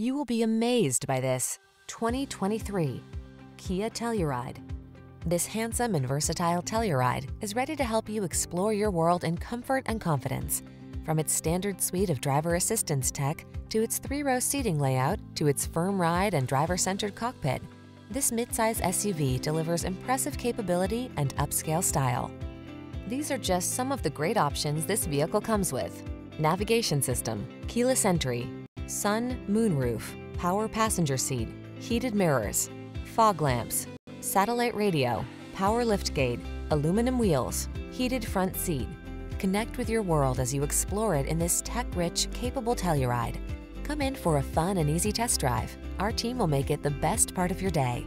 You will be amazed by this 2023 Kia Telluride. This handsome and versatile Telluride is ready to help you explore your world in comfort and confidence. From its standard suite of driver assistance tech to its three-row seating layout to its firm ride and driver-centered cockpit, this midsize SUV delivers impressive capability and upscale style. These are just some of the great options this vehicle comes with. Navigation system, keyless entry, sun, moonroof, power passenger seat, heated mirrors, fog lamps, satellite radio, power liftgate, aluminum wheels, heated front seat. Connect with your world as you explore it in this tech-rich, capable Telluride. Come in for a fun and easy test drive. Our team will make it the best part of your day.